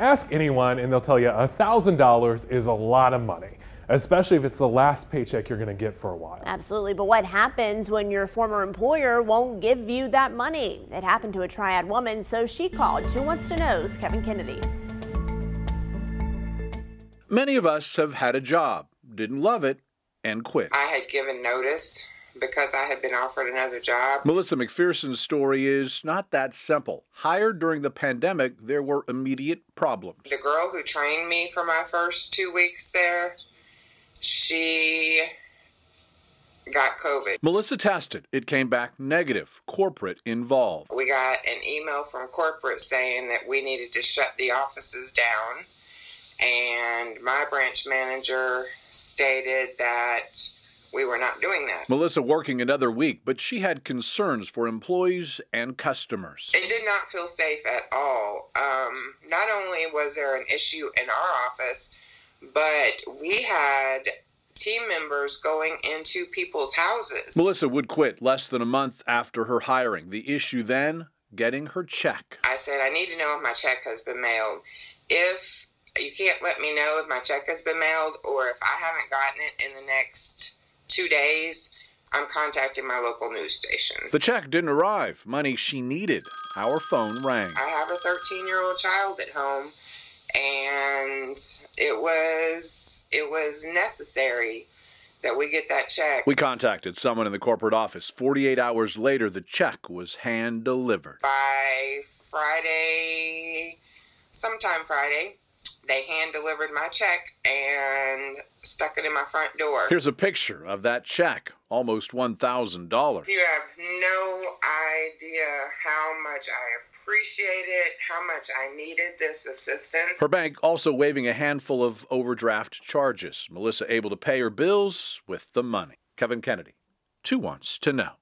Ask anyone and they'll tell you $1,000 is a lot of money especially if it's the last paycheck you're going to get for a while. Absolutely. But what happens when your former employer won't give you that money? It happened to a triad woman, so she called 2 Wants To Know's Kevin Kennedy. Many of us have had a job, didn't love it, and quit. I had given notice because I had been offered another job. Melissa McPherson's story is not that simple. Hired during the pandemic, there were immediate problems. The girl who trained me for my first two weeks there, she got COVID. Melissa tested. It came back negative, corporate involved. We got an email from corporate saying that we needed to shut the offices down. And my branch manager stated that we were not doing that. Melissa working another week, but she had concerns for employees and customers. It did not feel safe at all. Um, not only was there an issue in our office, but we had team members going into people's houses. Melissa would quit less than a month after her hiring. The issue then, getting her check. I said, I need to know if my check has been mailed. If you can't let me know if my check has been mailed or if I haven't gotten it in the next two days, I'm contacting my local news station. The check didn't arrive. Money she needed. Our phone rang. I have a 13 year old child at home and it was it was necessary that we get that check. We contacted someone in the corporate office. 48 hours later, the check was hand delivered. By Friday, sometime Friday, they hand delivered my check and stuck it in my front door. Here's a picture of that check, almost $1,000. You have no idea how much I appreciate it, how much I needed this assistance. Her bank also waiving a handful of overdraft charges. Melissa able to pay her bills with the money. Kevin Kennedy, two wants to know.